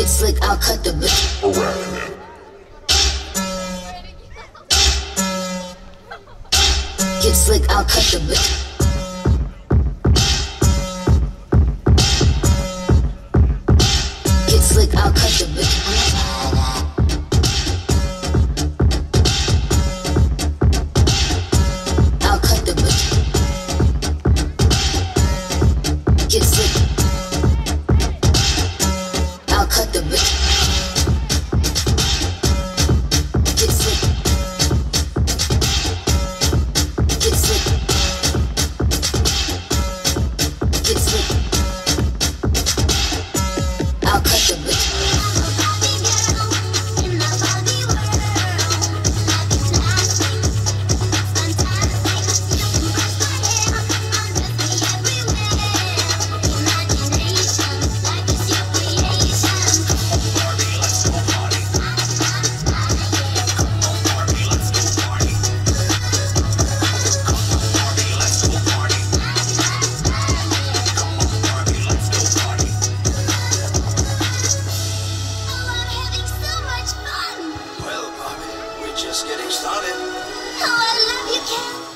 Get slick, I'll cut the bitch. Get slick, I'll cut the bitch. Get slick, I'll cut the bitch. getting started. Oh, I love you, Ken.